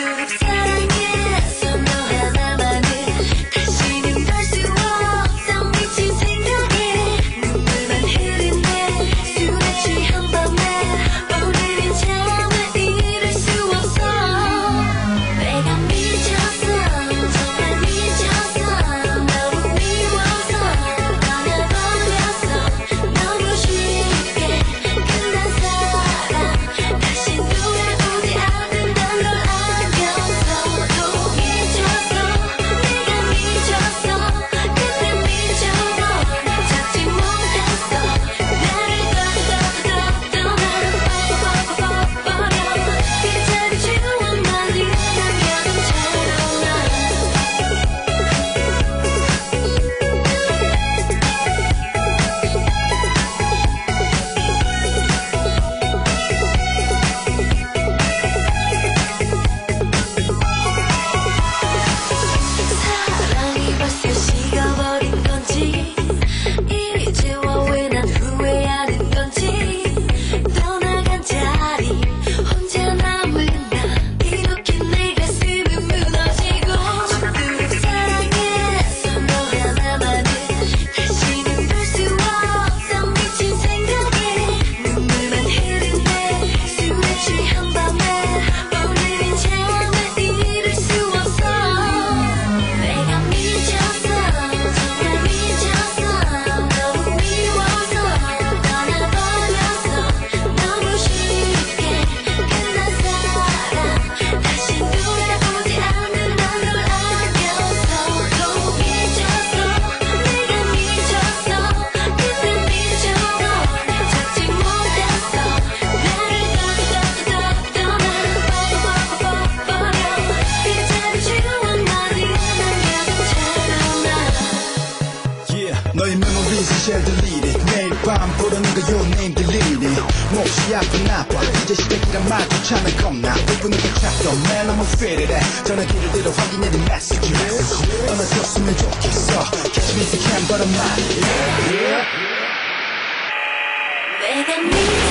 could have said 잘 들리네 매일 밤 부르는 거 your name 들리네 몹시 아픈 아파 이제 시댁이랑 마주차면 겁나 5분을 찾던 man I'm a fit it 전화기를 들어 확인해 네 message 떠나줬으면 좋겠어 Catch me if you can but I'm not yeah, yeah. 내가 미쳐